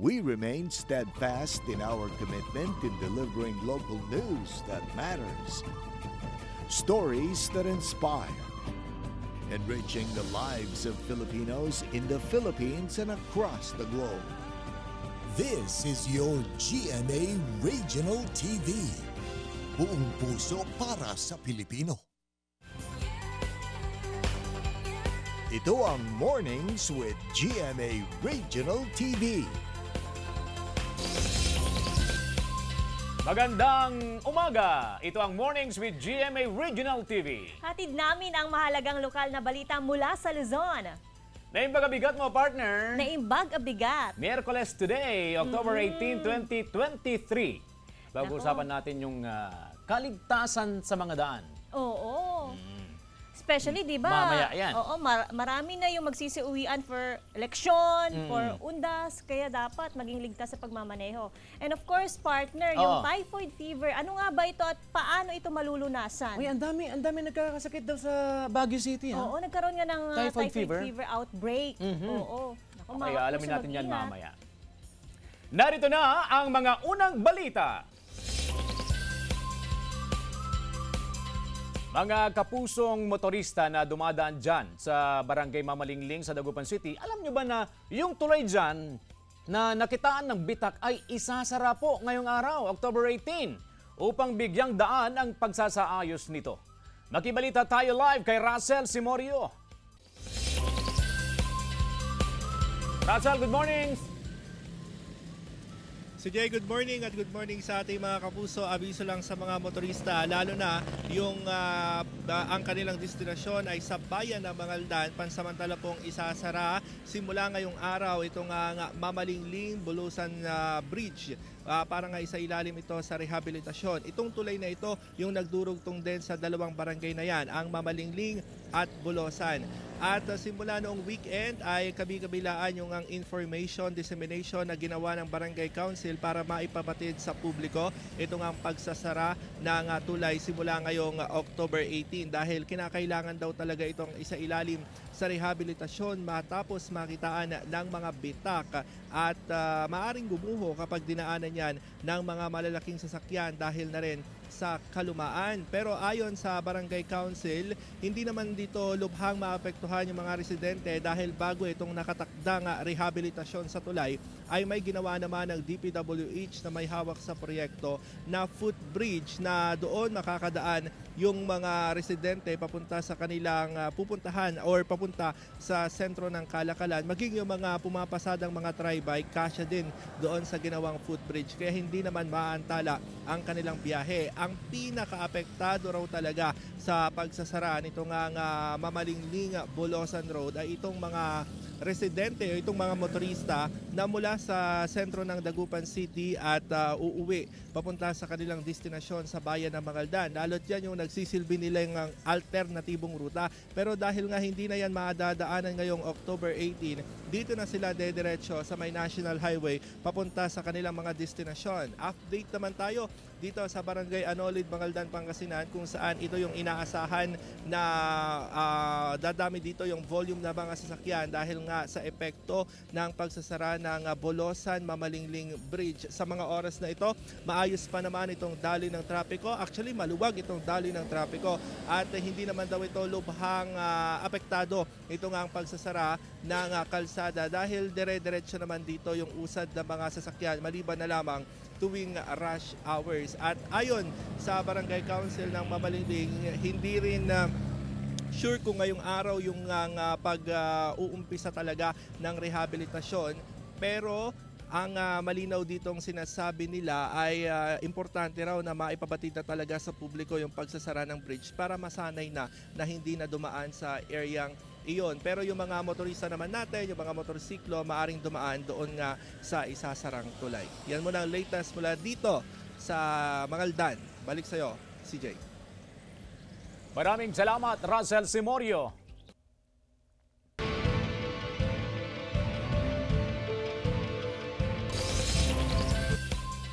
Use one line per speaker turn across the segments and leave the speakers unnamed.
We remain steadfast in our commitment in delivering local news that matters, stories that inspire, enriching the lives of Filipinos in the Philippines and across the globe.
This is your GMA Regional TV. Buong puso para sa Pilipino.
Ito ang Mornings with GMA Regional TV.
Magandang umaga! Ito ang Mornings with GMA Regional TV.
Hatid namin ang mahalagang lokal na balita mula sa Luzon.
Naimbag bigat mo, partner.
Naimbag abigat.
Miyerkules today, October
Mm-hmm.
18, 2023. Pag-uusapan natin yung ah, kaligtasan sa mga daan.
Oo. Especially, di ba?
Mm. Mamaya yan.
Oo, mar- marami na yung magsisiuwian for eleksyon,
Mm.
for undas, kaya dapat maging ligtas sa pagmamaneho. And of course, partner,
Oo.
yung typhoid fever, ano nga ba ito at paano ito malulunasan?
Uy, ang dami, ang dami nagkakasakit daw sa Baguio City, ha?
Oo, nagkaroon nga ng uh,
Typhoid
typhoid,
fever?
fever? outbreak.
Mhm.
Oo. Naku,
Okay, alamin natin yan mamaya. Narito na ang mga unang balita. Mga kapusong motorista na dumadaan dyan sa Barangay Mamalingling sa Dagupan City, alam nyo ba na yung tulay dyan na nakitaan ng bitak ay isasara po ngayong araw, October 18, upang bigyang daan ang pagsasaayos nito. Makibalita tayo live kay Russell Simorio. Russell, good morning!
Jay, good morning at good morning sa ating mga kapuso. Abiso lang sa mga motorista, lalo na yung ba- ang kanilang destinasyon ay sa bayan ng Mangaldan. Pansamantala pong isasara simula ngayong araw itong ah, nga Mamalingling Bulusan ah, Bridge. Ah, para nga isa ilalim ito sa rehabilitasyon. Itong tulay na ito yung nagdurugtong din sa dalawang barangay na yan, ang Mamalingling at Bulosan. At ah, simula noong weekend ay kabi-kabilaan yung ang information dissemination na ginawa ng Barangay Council para maipabatid sa publiko itong ang pagsasara ng ah, tulay simula ngayong October 18 dahil kinakailangan daw talaga itong isa ilalim sa rehabilitasyon matapos makitaan ng mga bitak at ah, maaring gumuho kapag dinaanan yan ng mga malalaking sasakyan dahil na rin sa kalumaan. Pero ayon sa Barangay Council, hindi naman dito lubhang maapektuhan yung mga residente dahil bago itong nakatakdang rehabilitasyon sa tulay ay may ginawa naman ng DPWH na may hawak sa proyekto na footbridge na doon makakadaan yung mga residente papunta sa kanilang ah, pupuntahan or papunta sa sentro ng Kalakalan. Maging yung mga pumapasadang mga tri-bike, kasya din doon sa ginawang footbridge. Kaya hindi naman maantala ang kanilang biyahe. Ang pinaka-apektado raw talaga sa pagsasara nito nga nga Mamalingling Bolosan Road ay itong mga residente o itong mga motorista na mula sa sentro ng Dagupan City at ah, uuwi papunta sa kanilang destinasyon sa bayan ng Mangaldan. Lalo't yan yung nagsisilbi nila yung alternatibong ruta. Pero dahil nga hindi na yan maadadaanan ngayong October 18, dito na sila dediretso sa may National Highway papunta sa kanilang mga destinasyon. Update naman tayo dito sa Barangay Anolid, Mangaldan, Pangasinan kung saan ito yung inaasahan na ah, dadami dito yung volume ng mga sasakyan dahil nga sa epekto ng pagsasara ng ah, Bolosan Mamalingling Bridge. Sa mga oras na ito, maayos pa naman itong daloy ng trapiko. Actually, maluwag itong daloy ng trapiko at eh, hindi naman daw ito lubhang ah, apektado ito nga ang pagsasara ng ah, kalsada dahil dire-diretso naman dito yung usad ng mga sasakyan maliban na lamang tuwing rush hours. At ayon sa Barangay Council ng Mamalingling, hindi rin ah, sure kung ngayong araw yung uh, pag-uumpisa talaga ng rehabilitasyon. Pero ang ah, malinaw ditong sinasabi nila ay ah, importante raw na maipabatid na talaga sa publiko yung pagsasara ng bridge para masanay na na hindi na dumaan sa areang iyon. Pero yung mga motorista naman natin, yung mga motorsiklo, maaring dumaan doon nga sa isasarang tulay. Yan muna ang latest mula dito sa Mangaldan. Balik sa'yo, CJ.
Maraming salamat, Russell Simorio.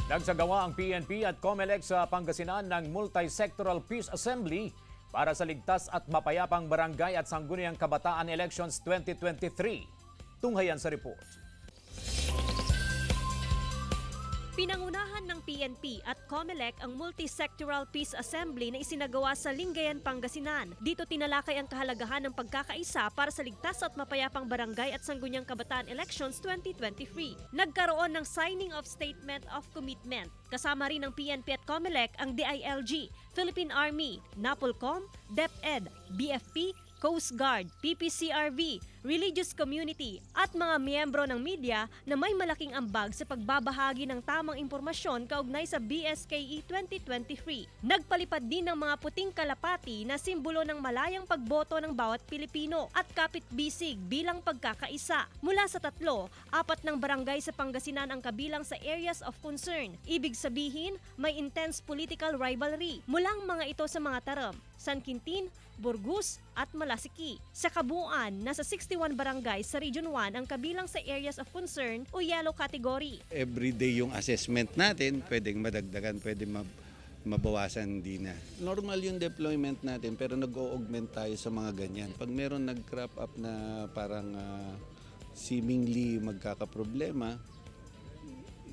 Nagsagawa ang PNP at COMELEC sa Pangasinan ng Multi-Sectoral Peace Assembly para sa ligtas at mapayapang barangay at sangguniang kabataan elections 2023. Tunghayan sa report.
Pinangunahan PNP at COMELEC ang Multisectoral Peace Assembly na isinagawa sa Lingayen, Pangasinan. Dito tinalakay ang kahalagahan ng pagkakaisa para sa ligtas at mapayapang barangay at Sangguniang Kabataan Elections 2023. Nagkaroon ng signing of Statement of Commitment. Kasama rin ng PNP at COMELEC ang DILG, Philippine Army, NAPOLCOM, DepEd, BFP, Coast Guard, PPCRV, religious community at mga miyembro ng media na may malaking ambag sa pagbabahagi ng tamang impormasyon kaugnay sa BSKE 2023. Nagpalipad din ng mga puting kalapati na simbolo ng malayang pagboto ng bawat Pilipino at kapit bisig bilang pagkakaisa. Mula sa tatlo, apat ng barangay sa Pangasinan ang kabilang sa areas of concern. Ibig sabihin, may intense political rivalry. Mulang mga ito sa mga taram, San Quintin, Burgos at Malasiki. Sa kabuuan, nasa 61 barangay sa Region 1 ang kabilang sa areas of concern o yellow category.
everyday yung assessment natin, pwedeng madagdagan, pwedeng mab- mabawasan din na. Normal yung deployment natin pero nag-augment tayo sa mga ganyan. Pag meron nag-crop up na parang ah, seemingly magkakaproblema,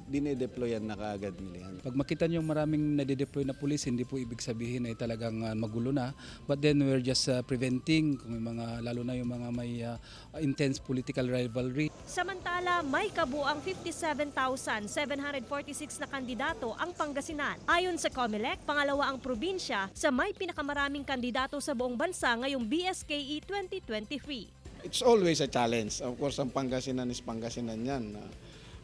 dinedeployan na kaagad nila yan.
Pag makita niyo maraming nade-deploy na pulis, hindi po ibig sabihin ay talagang ah, magulo na. But then we're just ah, preventing kung may mga lalo na yung mga may ah, intense political rivalry.
Samantala, may kabuang 57,746 na kandidato ang Pangasinan. Ayon sa COMELEC, pangalawa ang probinsya sa may pinakamaraming kandidato sa buong bansa ngayong BSKE 2023.
it's always a challenge. Of course, ang Pangasinan is Pangasinan yan.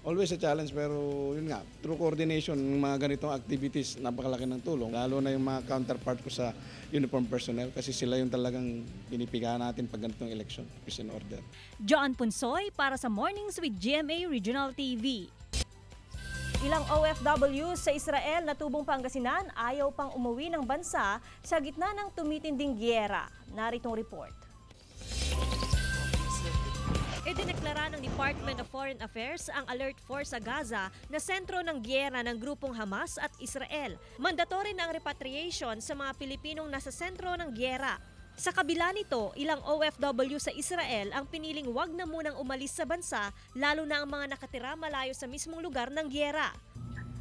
Always a challenge pero yun nga, through coordination ng mga ganitong activities, napakalaki ng tulong. Lalo na yung mga counterpart ko sa uniform personnel kasi sila yung talagang pinipigahan natin pag ganitong election, peace and order.
John Punsoy para sa Mornings with GMA Regional TV. Ilang OFW sa Israel na tubong Pangasinan ayaw pang umuwi ng bansa sa gitna ng tumitinding gyera. Naritong report. Idineklara ng Department of Foreign Affairs ang Alert Force sa Gaza na sentro ng gyera ng grupong Hamas at Israel. Mandatory na ang repatriation sa mga Pilipinong nasa sentro ng gyera. Sa kabila nito, ilang OFW sa Israel ang piniling wag na munang umalis sa bansa, lalo na ang mga nakatira malayo sa mismong lugar ng gyera.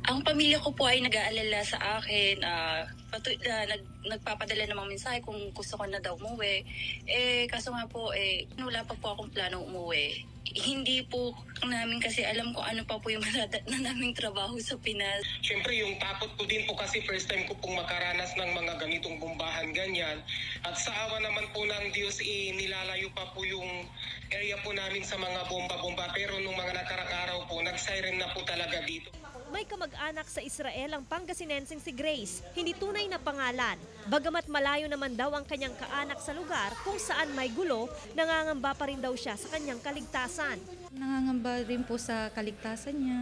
Ang pamilya ko po ay nag-aalala sa akin, ah, patu- ah, nag, nagpapadala ng mga mensahe kung gusto ko na daw umuwi. Eh, kaso nga po, eh, wala pa po akong planong umuwi. Hindi po namin kasi alam kung ano pa po yung madadat na naming trabaho sa Pinas.
Siyempre yung takot ko din po kasi first time ko pong makaranas ng mga ganitong bombahan ganyan. At sa awa naman po ng Diyos, eh, nilalayo pa po yung area po namin sa mga bomba-bomba. Pero nung mga nakarang araw po, nag-siren na po talaga dito.
May kamag-anak sa Israel ang Pangasinensing si Grace, hindi tunay na pangalan. Bagamat malayo naman daw ang kanyang kaanak sa lugar kung saan may gulo, nangangamba pa rin daw siya sa kanyang kaligtasan.
Nangangamba rin po sa kaligtasan niya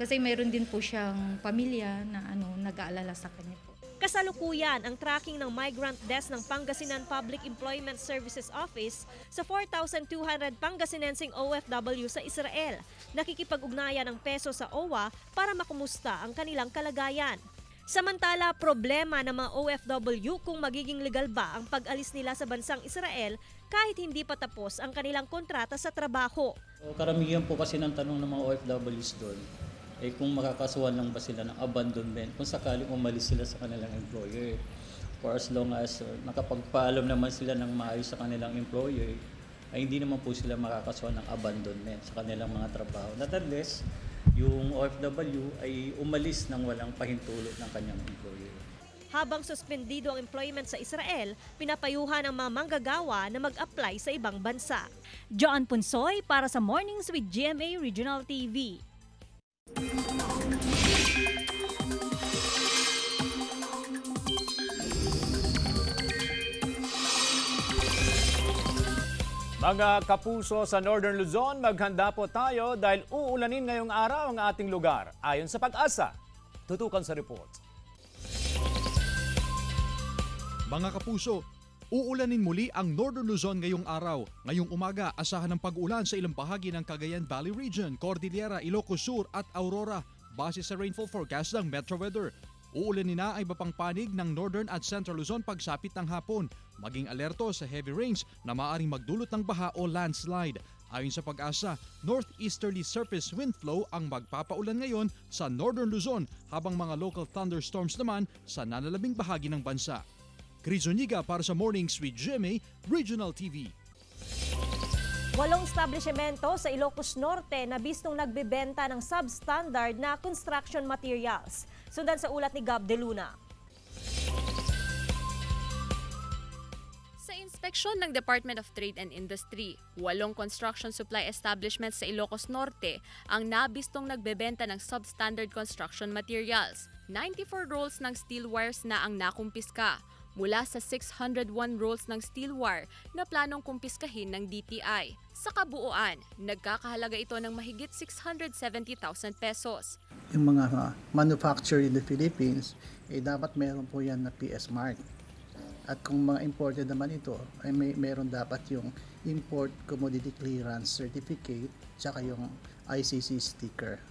kasi mayroon din po siyang pamilya na ano nag-aalala sa kanya po.
Kasalukuyan ang tracking ng Migrant Desk ng Pangasinan Public Employment Services Office sa 4,200 Pangasinensing OFW sa Israel. Nakikipag-ugnayan ang peso sa OWA para makumusta ang kanilang kalagayan. Samantala, problema ng mga OFW kung magiging legal ba ang pag-alis nila sa bansang Israel kahit hindi pa tapos ang kanilang kontrata sa trabaho.
Karamihan po kasi ng tanong ng mga OFWs doon, eh kung makakasuhan lang ba sila ng abandonment kung sakaling umalis sila sa kanilang employer. For as long as uh, nakapagpaalam naman sila ng maayos sa kanilang employer, ay hindi naman po sila makakasuhan ng abandonment sa kanilang mga trabaho. Not unless yung OFW ay umalis ng walang pahintulot ng kanyang employer.
Habang suspendido ang employment sa Israel, pinapayuhan ng mga manggagawa na mag-apply sa ibang bansa. John Punsoy para sa Mornings with GMA Regional TV.
Mga kapuso sa Northern Luzon, maghanda po tayo dahil uulanin ngayong araw ang ating lugar. Ayon sa pag-asa, tutukan sa report.
Mga kapuso, uulanin muli ang Northern Luzon ngayong araw. Ngayong umaga, asahan ng pag-ulan sa ilang bahagi ng Cagayan Valley Region, Cordillera, Ilocos Sur at Aurora base sa rainfall forecast ng Metro Weather. Uulanin na ay bapang panig ng Northern at Central Luzon pagsapit ng hapon. Maging alerto sa heavy rains na maaaring magdulot ng baha o landslide. Ayon sa pag-asa, northeasterly surface wind flow ang magpapaulan ngayon sa northern Luzon habang mga local thunderstorms naman sa nalalabing bahagi ng bansa. Chris Oniga para sa Mornings with GMA Regional TV.
Walong establishmento sa Ilocos Norte na bistong nagbebenta ng substandard na construction materials. Sundan sa ulat ni Gab De Luna.
Sa inspeksyon ng Department of Trade and Industry, walong construction supply establishments sa Ilocos Norte ang nabistong nagbebenta ng substandard construction materials. 94 rolls ng steel wires na ang nakumpiska mula sa 601 rolls ng steel wire na planong kumpiskahin ng DTI. Sa kabuuan, nagkakahalaga ito ng mahigit 670,000 pesos.
yung mga uh, manufactured in the Philippines, eh dapat meron po yan na PS mark. At kung mga imported naman ito, ay may meron dapat yung Import Commodity Clearance Certificate tsaka yung ICC sticker.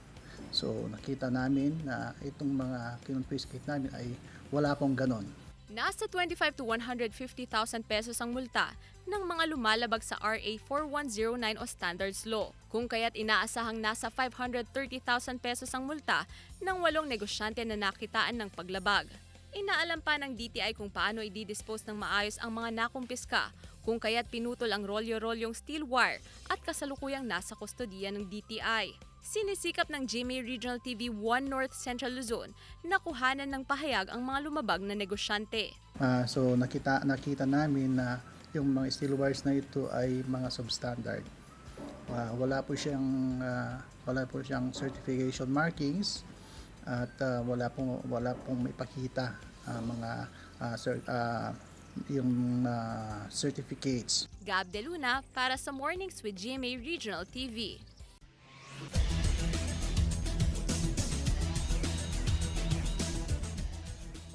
So nakita namin na itong mga kinonfiscate namin ay wala pong ganon.
Nasa 25 to 150,000 pesos ang multa ng mga lumalabag sa RA 4109 o Standards Law. Kung kaya't inaasahang nasa 530,000 pesos ang multa ng walong negosyante na nakitaan ng paglabag. Inaalam pa ng DTI kung paano i-dispose ng maayos ang mga nakumpiska, kung kaya't pinutol ang rolyo-rolyong steel wire at kasalukuyang nasa kustodiya ng DTI. Sinisikap ng GMA Regional TV 1 North Central Luzon na kuhanan ng pahayag ang mga lumabag na negosyante.
Ah, so nakita nakita namin na yung mga steel wires na ito ay mga substandard. Ah, wala po siyang ah, wala po siyang certification markings at ah, wala pong wala pong maipakita ah, mga ah, cer- ah, yung ah, certificates.
Gab De Luna para sa Mornings with GMA Regional TV.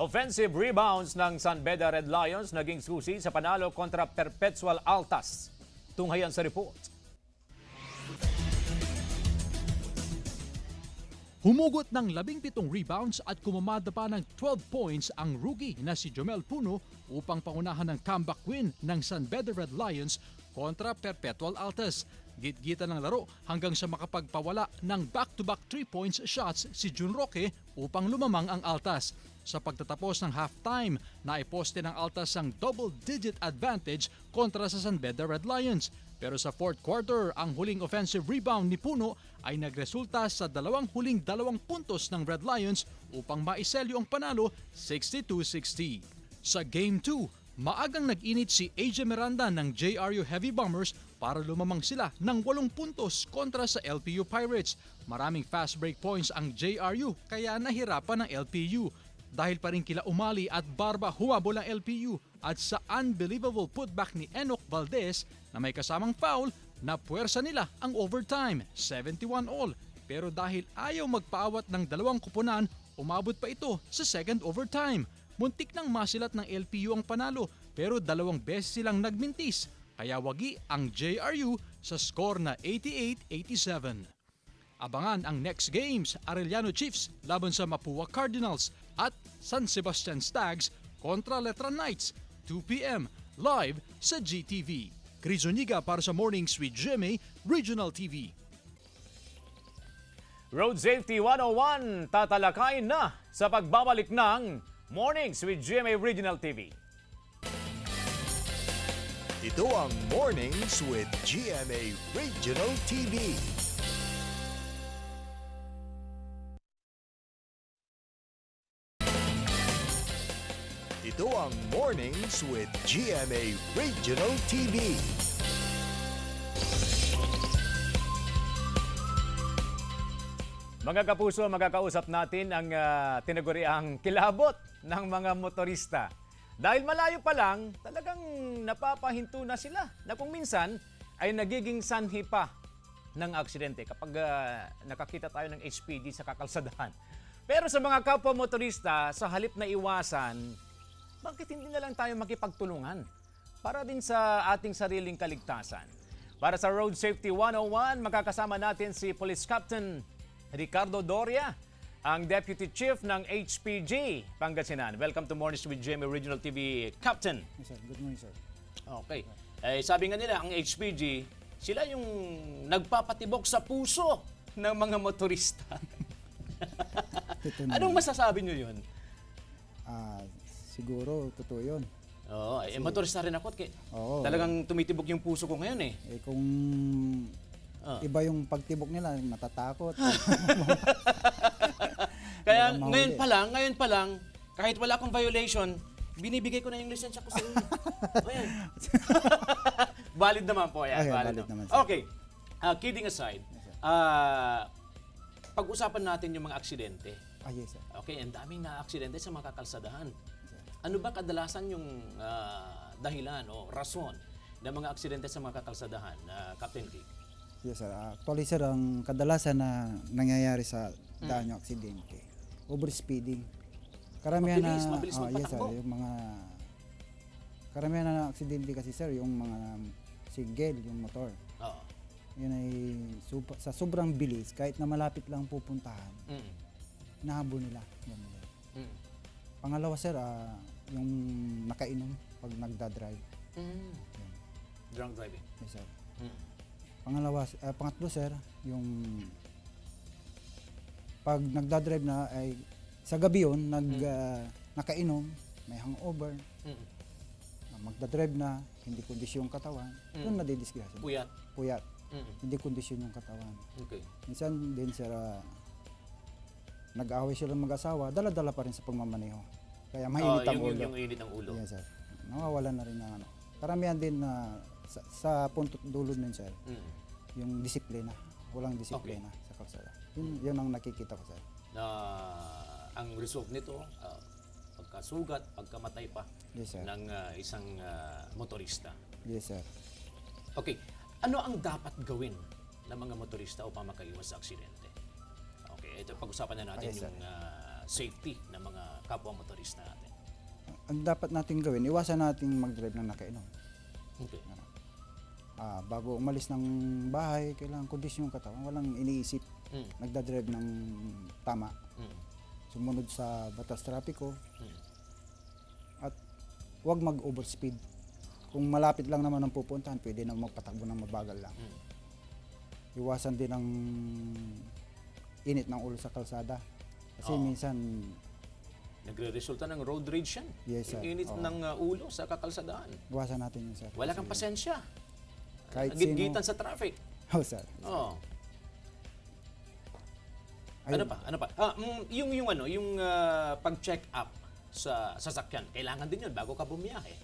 Offensive rebounds ng San Beda Red Lions naging susi sa panalo kontra Perpetual Altas. Tunghayan sa report.
Humugot ng 17 rebounds at kumamada pa ng 12 points ang rookie na si Jomel Puno upang pangunahan ng comeback win ng San Beda Red Lions kontra Perpetual Altas. Git-gita ng laro hanggang sa makapagpawala ng back-to-back 3 points shots si Jun Roque upang lumamang ang Altas. Sa pagtatapos ng halftime, naiposte ng Altas ang double-digit advantage kontra sa San Beda Red Lions. Pero sa fourth quarter, ang huling offensive rebound ni Puno ay nagresulta sa dalawang huling dalawang puntos ng Red Lions upang maiselyo ang panalo 62-60. Sa Game 2, maagang nag-init si AJ Miranda ng JRU Heavy Bombers para lumamang sila ng walong puntos kontra sa LPU Pirates. Maraming fast break points ang JRU kaya nahirapan ng LPU. Dahil pa rin kila Umali at Barba humabol ang LPU at sa unbelievable putback ni Enoch Valdez na may kasamang foul, na puwersa nila ang overtime, 71 all. Pero dahil ayaw magpaawat ng dalawang kupunan, umabot pa ito sa second overtime. Muntik nang masilat ng LPU ang panalo pero dalawang beses silang nagmintis kaya wagi ang JRU sa score na 88-87. Abangan ang next games, Arellano Chiefs laban sa Mapua Cardinals at San Sebastian Stags kontra Letran Knights, 2pm, live sa GTV. Chris Oniga para sa Mornings with GMA Regional TV.
Road Safety 101 tatalakayin na sa pagbabalik ng Mornings with GMA Regional TV.
Ito ang Mornings with GMA Regional TV. Ito ang Mornings with GMA Regional TV.
Mga kapuso, magkakausap natin ang uh, tinaguriang kilabot ng mga motorista. Dahil malayo pa lang, talagang napapahinto na sila na kung minsan ay nagiging sanhi pa ng aksidente kapag uh, nakakita tayo ng HPD sa kakalsadahan. Pero sa mga kapwa motorista, sa halip na iwasan, bakit hindi na lang tayo makipagtulungan para din sa ating sariling kaligtasan? Para sa Road Safety 101, makakasama natin si Police Captain Ricardo Doria, ang Deputy Chief ng HPG Pangasinan. Welcome to Mornings with GMA Regional TV, Captain.
Yes, sir. Good morning, sir.
Okay. Eh, sabi nga nila, ang HPG, Sila yung nagpapatibok sa puso ng mga motorista. Anong masasabi nyo yun?
Ah, siguro, totoo yun.
Oo, eh,
Kasi-
motorista rin ako. Kaya
Oo.
Talagang tumitibok yung puso ko ngayon eh.
Eh kung
Ah.
iba yung pagtibok nila, matatakot.
Kaya ngayon pa lang, ngayon pa lang, kahit wala akong violation, binibigay ko na yung lisensya ko sa inyo. Ayan. valid naman po yan.
Okay,
valid,
valid
naman.
naman.
Okay. Ah, kidding aside, ah, pag-usapan natin yung mga aksidente.
ah, yes, sir.
Okay, ang daming na aksidente sa mga kakalsadahan. Ano ba kadalasan yung ah, dahilan o rason ng mga aksidente sa mga kakalsadahan, ah, Captain Lee?
Yes, sir. Ah, Actually, sir, ang kadalasan na nangyayari sa daan yung aksidente, overspeeding. Karamihan
Mabilis,
na,
mabilis
ah, yes, sir, yung mga, karamihan na aksidente kasi, sir, yung mga single, yung motor.
Oo.
Yun ay sup- sa sobrang bilis, kahit na malapit lang pupuntahan,
Mm.
nahabol nila. Ganun.
Mm.
Pangalawa, sir, ah, yung nakainom pag nagda-drive.
Mm.
Yan.
Drunk driving.
Yes, sir.
Mm.
Pangalawa, ah, pangatlo sir, yung pag nagda-drive na ay sa gabi yun, nag, ah, nakainom, may hangover,
Mm.
ah, magda-drive na, hindi kondisyon yung katawan,
Mm.
doon nadidisgrasya.
Puyat.
Puyat.
Mm.
Hindi kondisyon yung katawan.
Okay.
Minsan din sir, ah, nag-away sila mag-asawa, dala-dala pa rin sa pagmamaneho. Kaya mainit
Ah,
ang
yung,
ulo.
yung, init ng ulo.
Yes, sir. Nawawalan na rin ng ano. Karamihan din na sa, sa punto dulo nun, sir,
Mm.
yung disiplina. Walang disiplina sa kalsada. Yun, yun ang nakikita ko, sir.
na ang result nito ah, pagkasugat, pagkamatay pa
Yes, sir.
ng ah, isang ah, motorista.
Yes, sir.
Okay, ano ang dapat gawin ng mga motorista upang makaiwas sa aksidente? Ito pag-usapan na natin
Okay,
yung ah, safety ng mga kapwa motorista natin.
Ang dapat natin gawin, iwasan nating mag-drive ng nakainom.
Okay.
Ah, bago umalis ng bahay, kailangan kondisyon yung katawan. Walang iniisip.
Mm.
Nagda-drive ng tama.
Mm.
Sumunod sa batas trapiko.
Mm.
At huwag mag-overspeed. Kung malapit lang naman ang pupuntahan, pwede na magpatakbo ng mabagal lang.
Mm.
Iwasan din ang init ng ulo sa kalsada. Kasi
Oo.
minsan,
Nagre-resulta ng road rage yan.
Yes, sir.
Yung init
Oo.
ng ah, ulo sa kakalsadaan.
iwasan natin yun, sir.
Wala kang
Kasi-
pasensya.
Kahit
Gitgitan
sino-
sa traffic.
Oh, sir.
Oo.
Ayun.
Ano pa? Ano pa? Ah, mm, yung yung ano, yung ah, pag-check up sa sasakyan, kailangan din 'yun bago ka bumiyahe.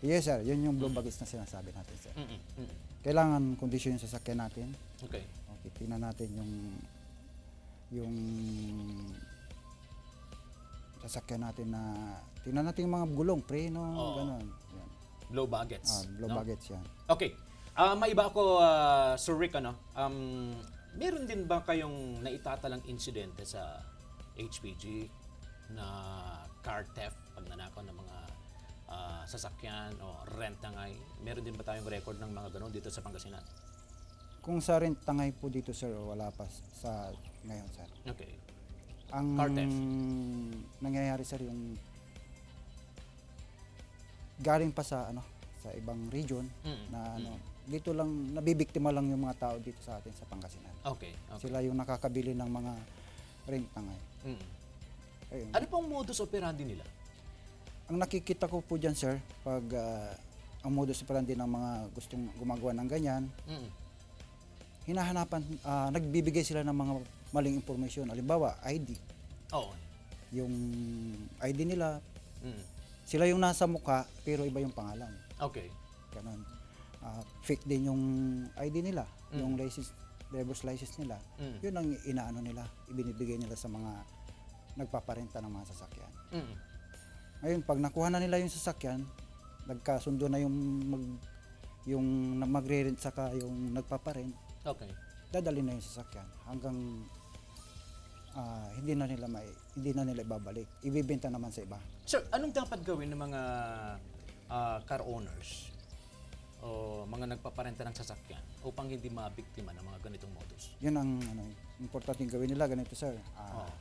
Yes, sir. Yun yung blue baggage na sinasabi natin, sir.
Mm-mm, mm.
Kailangan kondisyon yung sasakyan natin.
Okay.
Okay, tingnan natin yung yung sasakyan natin na tingnan natin yung mga gulong, preno,
Oo.
ganun. Yan.
Low baggage.
Ah, low
no?
baggage yan.
Okay. Ah, maiba ako ah, Sir Rick ano. Um, meron din ba kayong naitatalang insidente sa HPG na car theft, pagnanakaw ng mga ah, sasakyan o rent na ngay? Meron din ba tayong record ng mga ganun dito sa Pangasinan?
Kung sa rent tangay po dito, sir, wala pa sa ngayon, sir.
Okay.
Ang
Car theft.
nangyayari, sir, yung galing pa sa ano sa ibang region
Mm,
na ano dito lang nabibiktima lang yung mga tao dito sa atin sa Pangasinan.
Okay. okay.
Sila yung nakakabili ng mga rent tangay.
Mm.
Ayun.
Ano pong modus operandi nila?
Ang nakikita ko po diyan, sir, pag ah, ang modus operandi ng mga gustong gumagawa ng ganyan,
Mm.
Hinahanapan, ah, nagbibigay sila ng mga maling impormasyon. Halimbawa, ID.
Oo.
Yung ID nila,
Mm.
sila yung nasa mukha, pero iba yung pangalan.
Okay.
Ganon. Ah, fake din yung ID nila,
Mm.
yung license, driver's license nila.
Mm.
Yun ang inaano nila, ibinibigay nila sa mga nagpaparenta ng mga sasakyan.
Mm.
Ngayon, pag nakuha na nila yung sasakyan, nagkasundo na yung mag yung magre-rent saka yung nagpaparent,
Okay.
dadali na yung sasakyan hanggang ah, hindi na nila mai, hindi na nila ibabalik. Ibibenta naman sa iba.
Sir, anong dapat gawin ng mga ah, car owners o mga nagpaparenta ng sasakyan upang hindi mabiktima ng mga ganitong modus?
Yun ang ano, importante gawin nila ganito sir. Ah,
Oo.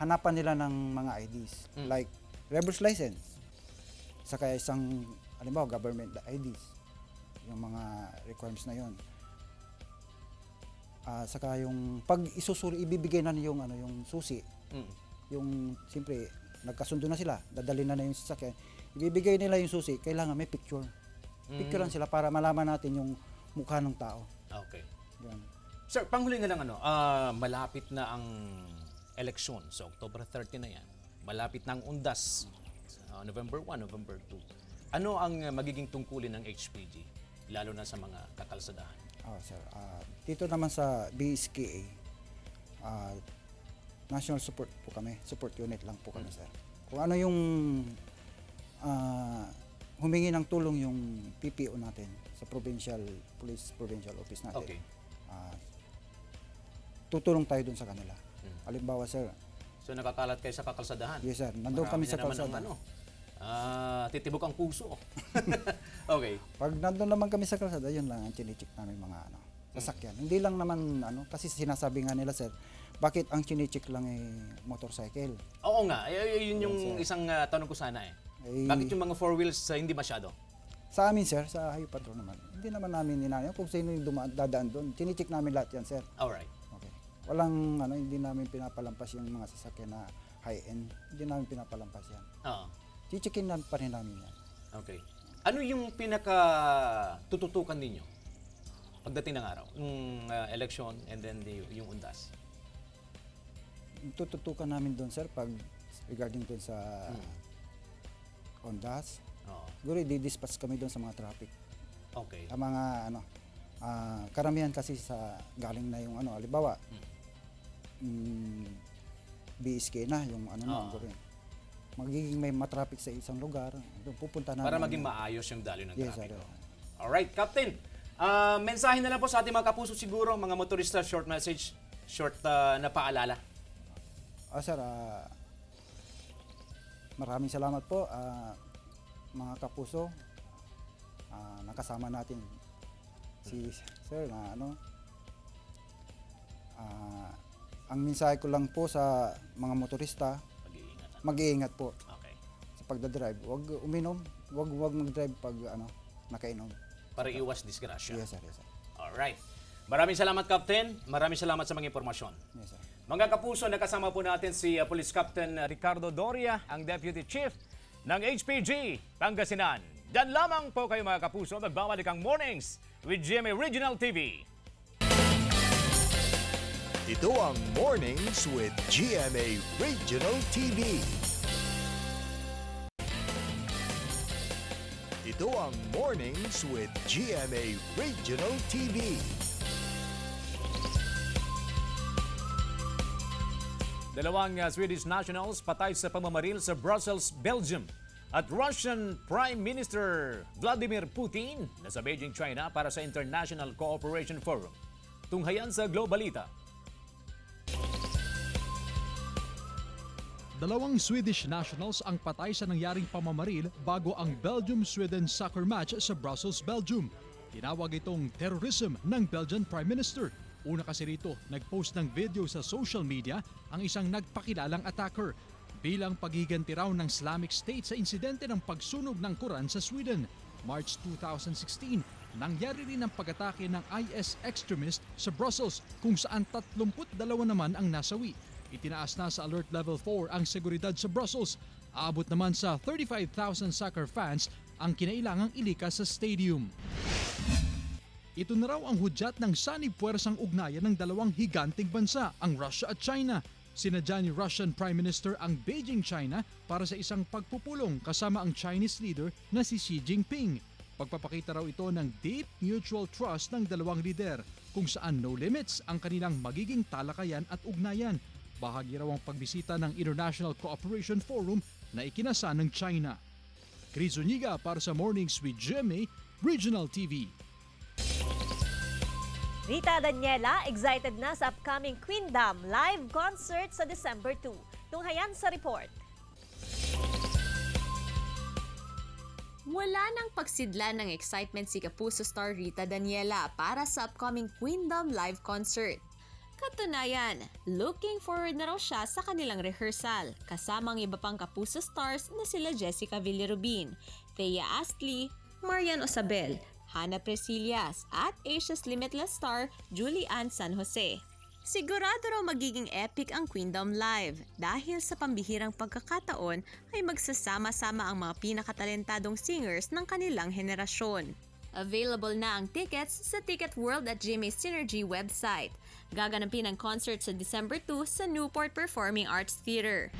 Hanapan nila ng mga IDs
Mm.
like driver's license. Saka isang halimbawa government IDs. Yung mga requirements na yon. Ah, saka yung pag isusuri ibibigay na yung ano yung susi.
Mm.
Yung siyempre nagkasundo na sila, dadali na na yung sasakyan. Ibibigay nila yung susi, kailangan may picture.
Mm.
sila para malaman natin yung mukha ng tao.
Okay.
Yan.
Sir, panghuli na lang ano, ah, malapit na ang eleksyon. So, October 30 na yan. Malapit na ang undas. sa November 1, November 2. Ano ang magiging tungkulin ng HPG? Lalo na sa mga kakalsadahan.
Oh, sir. Ah, dito naman sa BSKA, ah, national support po kami. Support unit lang po kami, sir. Kung ano yung ah, humingi ng tulong yung PPO natin sa provincial police provincial office natin.
Okay.
Ah, tutulong tayo dun sa kanila. Halimbawa, sir,
So, nakakalat kayo sa kakalsadahan.
Yes, sir.
Marami
kami sa
na naman ang
kalsada.
ano, ah, titibok ang puso. okay.
Pag nandun naman kami sa kalsada, yun lang ang chinichik namin mga ano, sasakyan. Hindi lang naman ano, kasi sinasabi nga nila sir, bakit ang chinichik lang eh motorcycle?
Oo nga, ay- ay- yun yung
Yes,
isang ah, tanong ko sana eh.
Eh,
Bakit yung mga four wheels ah, hindi masyado?
Sa amin sir, sa Highway Patrol naman, hindi naman namin ninanayo kung sino yung duma- dadaan doon. Chinichik namin lahat yan sir.
Alright.
Okay. Walang ano, hindi namin pinapalampas yung mga sasakyan na high-end. Hindi namin pinapalampas yan.
Oo.
Chichikin na pa rin namin yan.
Okay. Ano yung pinaka tututukan ninyo pagdating ng araw? Yung ah, election and then the, yung undas?
Tututukan namin doon sir pag regarding doon sa Ondas.
Oo.
Siguro di-dispatch kami doon sa mga traffic.
Okay.
Sa mga ano, ah, karamihan kasi sa galing na yung ano, halimbawa, mm, BSK na, yung ano na, siguro yun. Magiging may matraffic sa isang lugar, doon pupunta namin.
Para maging maayos yung daloy ng
Yes,
trapiko.
sir.
Alright, Captain. Ah, mensahe na lang po sa ating mga kapuso siguro, mga motorista, short message, short ah, na paalala.
Ah, sir, ah, maraming salamat po, ah, mga kapuso. Ah, nakasama natin si sir na ano. Ah, ang mensahe ko lang po sa mga motorista, mag-iingat po.
Okay.
Sa pagdadrive, huwag uminom, huwag huwag mag-drive pag ano, nakainom.
Para iwas disgrasya.
Yes, sir, yes, sir.
Alright. Maraming salamat, Captain. Maraming salamat sa mga impormasyon.
Yes, sir.
Mga kapuso, nakasama po natin si uh, Police Captain Ricardo Doria, ang Deputy Chief ng HPG Pangasinan. Diyan lamang po kayo mga kapuso, magbabalik ang Mornings with GMA Regional TV.
Ito ang Mornings with GMA Regional TV. Ito ang Mornings with GMA Regional TV.
Dalawang uh, Swedish nationals patay sa pamamaril sa Brussels, Belgium. At Russian Prime Minister Vladimir Putin nasa Beijing, China para sa International Cooperation Forum. Tunghayan sa Globalita.
Dalawang Swedish nationals ang patay sa nangyaring pamamaril bago ang Belgium-Sweden soccer match sa Brussels, Belgium. Tinawag itong terrorism ng Belgian Prime Minister. Una kasi rito, nag-post ng video sa social media ang isang nagpakilalang attacker bilang pagiganti raw ng Islamic State sa insidente ng pagsunog ng Quran sa Sweden. March 2016, nangyari rin ang pag-atake ng IS extremist sa Brussels kung saan 32 naman ang nasawi. Itinaas na sa Alert Level 4 ang seguridad sa Brussels. Aabot naman sa 35,000 soccer fans ang kinailangang ilikas sa stadium. Ito na raw ang hudyat ng sanib puwersang ugnayan ng dalawang higanting bansa, ang Russia at China. Sinadya ni Russian Prime Minister ang Beijing, China para sa isang pagpupulong kasama ang Chinese leader na si Xi Jinping. Pagpapakita raw ito ng deep mutual trust ng dalawang lider kung saan no limits ang kanilang magiging talakayan at ugnayan. Bahagi raw ang pagbisita ng International Cooperation Forum na ikinasa ng China. Chris Zuniga para sa Mornings with Jimmy, Regional TV.
Rita Daniela, excited na sa upcoming Queendom live concert sa December 2. Tunghayan sa report.
Wala nang pagsidla ng excitement si Kapuso star Rita Daniela para sa upcoming Queendom live concert. Katunayan, looking forward na raw siya sa kanilang rehearsal, kasama ang iba pang Kapuso stars na sila Jessica Villarubin, Thea Astley, Marian Osabel, Hannah Presillas at Asia's Limitless star Julie Ann San Jose. Sigurado raw magiging epic ang Queendom Live dahil sa pambihirang pagkakataon ay magsasama-sama ang mga pinakatalentadong singers ng kanilang henerasyon. Available na ang tickets sa Ticket World at GMA Synergy website. Gaganapin ang concert sa December 2 sa Newport Performing Arts Theater.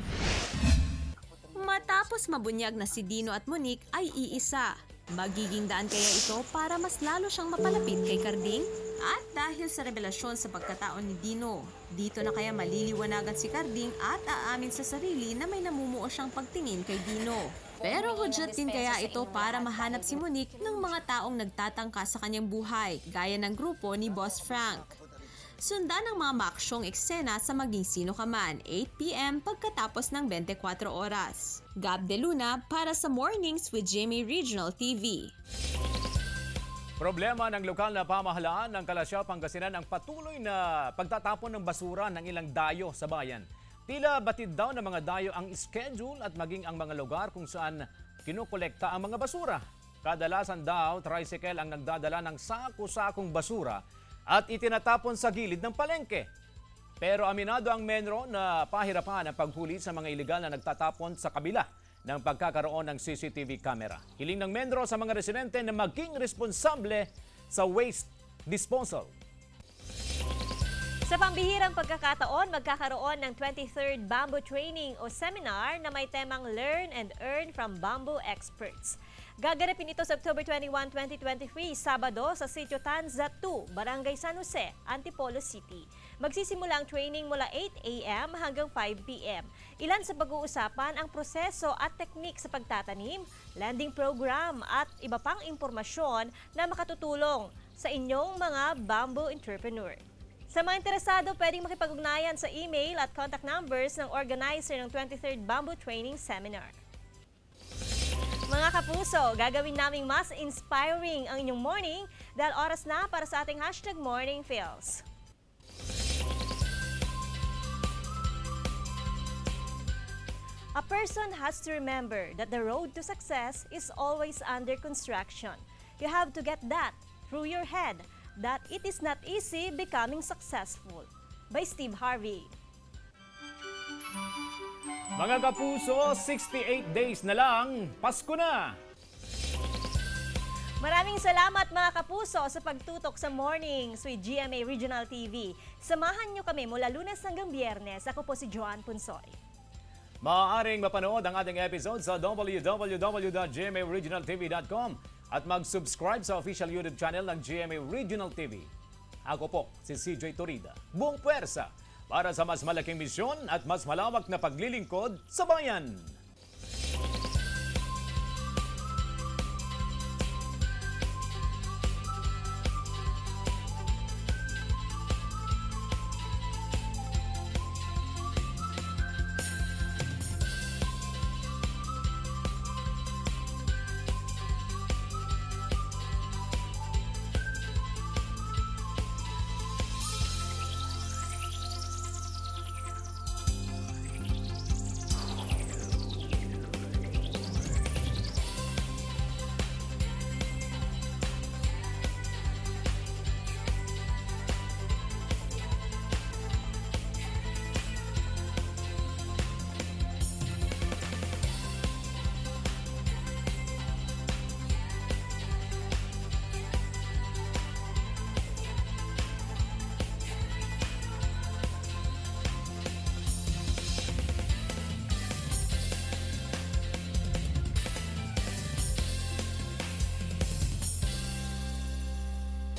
Matapos mabunyag na si Dino at Monique ay iisa. Magiging daan kaya ito para mas lalo siyang mapalapit kay Carding? At dahil sa revelasyon sa pagkataon ni Dino, dito na kaya maliliwanagan si Carding at aamin sa sarili na may namumuo siyang pagtingin kay Dino. Pero hudyat din kaya ito para mahanap si Monique ng mga taong nagtatangka sa kanyang buhay, gaya ng grupo ni Boss Frank. Sundan ang mga maksyong eksena sa Maging Sino Ka Man, 8pm pagkatapos ng 24 oras. Gab De Luna para sa Mornings with Jamie Regional TV.
Problema ng lokal na pamahalaan ng Kalasyaw, Pangasinan ang patuloy na pagtatapon ng basura ng ilang dayo sa bayan. Tila batid daw ng mga dayo ang schedule at maging ang mga lugar kung saan kinukolekta ang mga basura. Kadalasan daw, tricycle ang nagdadala ng sako-sakong basura at itinatapon sa gilid ng palengke. Pero aminado ang Menro na pahirapan ang paghuli sa mga ilegal na nagtatapon sa kabila ng pagkakaroon ng CCTV camera. Hiling ng Menro sa mga residente na maging responsable sa waste disposal.
Sa pambihirang pagkakataon, magkakaroon ng 23rd Bamboo Training o Seminar na may temang Learn and Earn from Bamboo Experts. Gaganapin ito sa October 21, 2023, Sabado sa Sitio Tanza 2, Barangay San Jose, Antipolo City. Magsisimula ang training mula 8 a.m. hanggang 5 p.m. Ilan sa pag-uusapan ang proseso at teknik sa pagtatanim, landing program at iba pang impormasyon na makatutulong sa inyong mga bamboo entrepreneur. Sa mga interesado, pwedeng makipag-ugnayan sa email at contact numbers ng organizer ng 23rd Bamboo Training Seminar. Mga kapuso, gagawin naming mas inspiring ang inyong morning dahil oras na para sa ating hashtag Morning Feels. A person has to remember that the road to success is always under construction. You have to get that through your head that it is not easy becoming successful. By Steve Harvey.
Mga kapuso, 68 days na lang, Pasko na!
Maraming salamat mga kapuso sa pagtutok sa Mornings with GMA Regional TV. Samahan niyo kami mula lunes hanggang biyernes. Ako po si Joan Punsoy.
Maaaring mapanood ang ating episode sa www.gmaregionaltv.com at mag-subscribe sa official YouTube channel ng GMA Regional TV. Ako po, si CJ Torida. Buong puwersa para sa mas malaking misyon at mas malawak na paglilingkod sa bayan.